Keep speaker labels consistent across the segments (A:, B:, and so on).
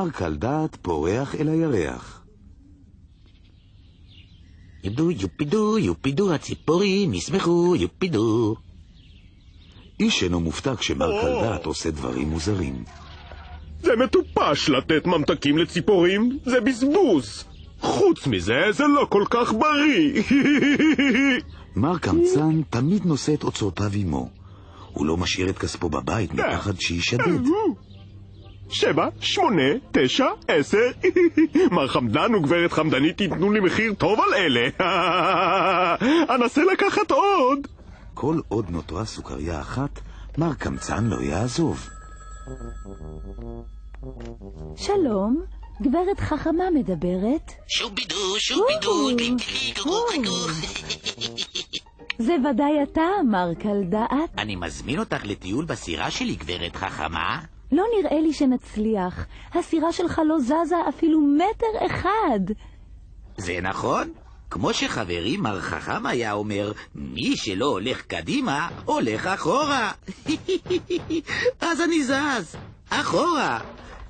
A: מר קלדת פורח אל הירח.
B: יופדו, יופידו, יופידו הציפורים, ישמחו, יופידו.
A: איש אינו מופתע כשמר קלדת עושה דברים מוזרים.
C: זה מטופש לתת ממתקים לציפורים, זה בזבוז. חוץ מזה, זה לא כל כך בריא.
A: מר קמצן תמיד נושא את אוצרותיו עמו. הוא לא משאיר את כספו בבית מפחד שישדד.
C: שבע, שמונה, תשע, עשר. מר חמדן וגברת חמדנית ייתנו לי מחיר טוב על אלה. אנסה לקחת עוד.
A: כל עוד נותרה סוכריה אחת, מר קמצן לא יעזוב.
D: שלום, גברת חכמה מדברת.
B: שובידו, שובידו, גלגלי,
D: או.
B: גגו.
D: זה ודאי אתה, מר קלדעת.
B: אני מזמין אותך לטיול בסירה שלי, גברת חכמה.
D: לא נראה לי שנצליח. הסירה שלך לא זזה אפילו מטר אחד.
B: זה נכון. כמו שחברי מר חכם היה אומר, מי שלא הולך קדימה, הולך אחורה. אז אני זז, אחורה.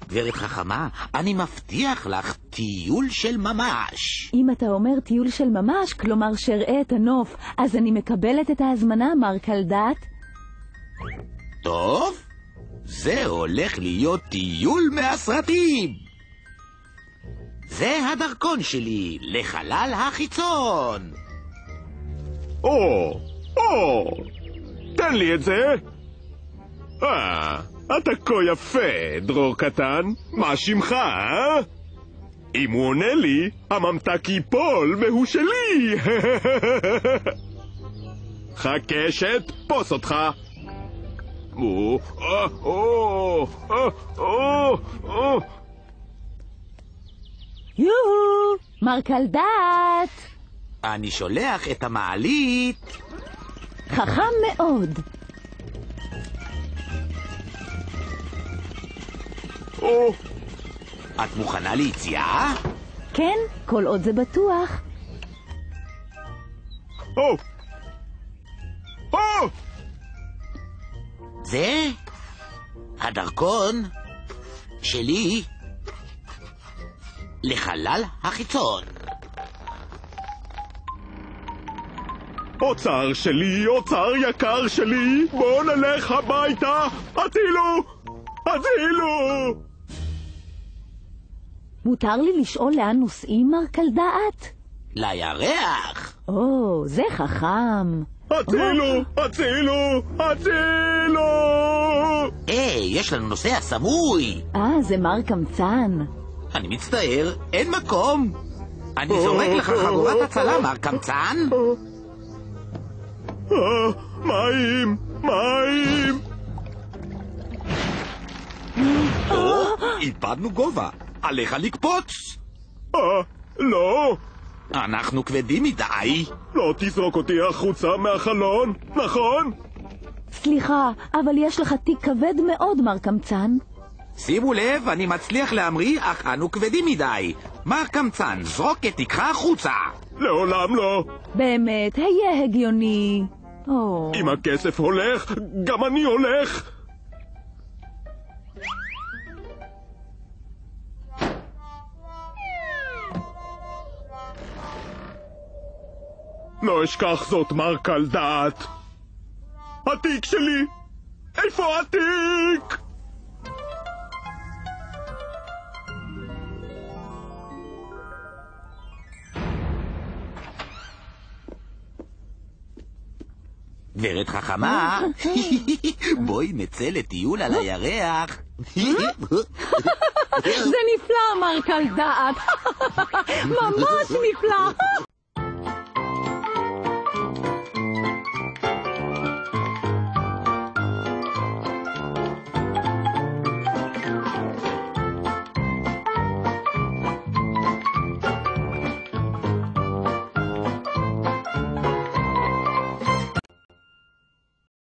B: גברת חכמה, אני מבטיח לך טיול של ממש.
D: אם אתה אומר טיול של ממש, כלומר שאראה את הנוף, אז אני מקבלת את ההזמנה, מר קלדעת.
B: טוב, זה הולך להיות טיול מהסרטים. זה הדרכון שלי לחלל החיצון.
C: או, או, תן לי את זה. אה, אתה כה יפה, דרור קטן. מה שמך, אה? אם הוא עונה לי, הממתק ייפול והוא שלי. חכה שאתפוס אותך. או, או, או, או.
D: יוהו, מר.
B: אני שולח את המעלית.
D: חכם מאוד.
C: או,
B: את מוכנה ליציאה?
D: כן, כל עוד זה בטוח.
C: או. או!
B: זה הדרכון שלי לחלל החיצון.
C: אוצר שלי, אוצר יקר שלי, בוא נלך הביתה, הצילו! הצילו!
D: מותר לי לשאול לאן נוסעים, מר קלדעת?
B: לירח!
D: או, זה חכם.
C: הצילו! הצילו! הצילו!
B: היי, יש לנו נוסע סמוי!
D: אה, זה מר קמצן.
B: אני מצטער, אין מקום. אני זורק לך חגורת הצלה, מר קמצן.
C: אה, מים! מים!
B: או, איבדנו גובה. עליך לקפוץ.
C: אה, לא!
B: אנחנו כבדים מדי.
C: לא תזרוק אותי החוצה מהחלון, נכון?
D: סליחה, אבל יש לך תיק כבד מאוד, מר קמצן.
B: שימו לב, אני מצליח להמריא, אך אנו כבדים מדי. מר קמצן, זרוק את תיקך החוצה.
C: לעולם לא.
D: באמת, היה הגיוני.
C: אם הכסף הולך, גם אני הולך. לא אשכח זאת, מר קלדעת. התיק שלי! איפה התיק?
B: גברת חכמה, בואי נצא לטיול על הירח.
D: זה נפלא, מר קלדעת. ממש נפלא.